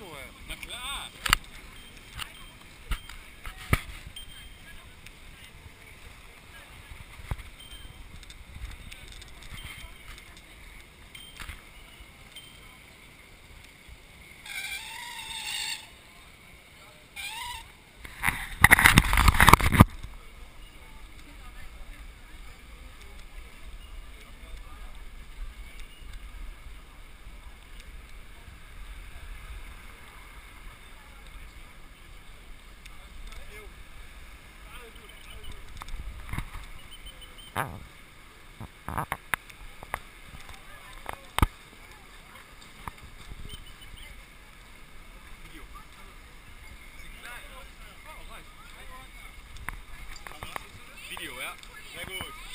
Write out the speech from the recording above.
что? Video, ja? Sehr gut.